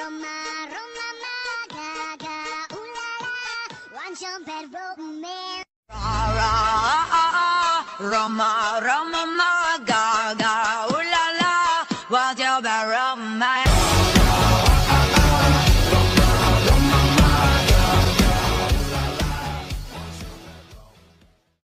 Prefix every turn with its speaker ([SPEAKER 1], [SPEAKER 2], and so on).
[SPEAKER 1] Roma, Roma, Gaga, ooh la la, 완전 bad romance.
[SPEAKER 2] Roma, Roma, Gaga, ooh la la, 완전 bad romance.